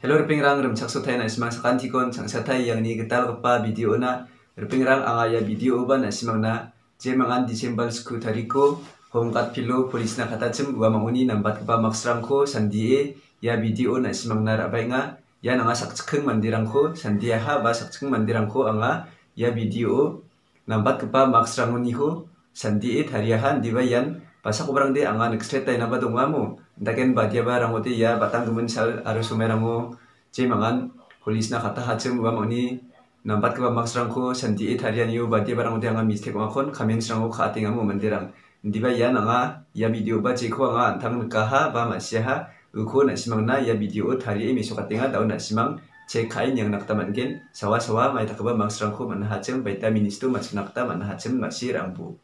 Hello ripingrang rum chakso thai na simang sakan tikon chang sathai yang ni getal kepa video na. Ripingrang anga ya video ba na simang na. Je mangan Desember sku tariko pilo. Polis na kata cem wa manguni. Nambat kepa maksrang ko? Sandie. Ya video na simang na. Rabai nga. Ya nanga sakcheng mandirang ko. Sandia ha ba sakcheng mandirang ko? Anga. Ya video. Nambat kepa maksrang ni ko sandie tariahan dibayan pasak obrang de anga next tay na ba dongamu daken badia ba rangote ya batang gumen sal aru sumerango je mangan polis na kata hacem wa mani nambat ke maksrang ko santi e tarian yu badia ba rangote anga mistake makon kamen srango kha tingamu mandirang diba ya nanga ya video ba je ko anga antang kaha ba masya ha uko na simang na ya video tari e miso katinga daun na simang ce kain yang nakta mangen sawa sawa mai takaba maksrang ko manhacem baita ministu mas nakta manhacem masir ambu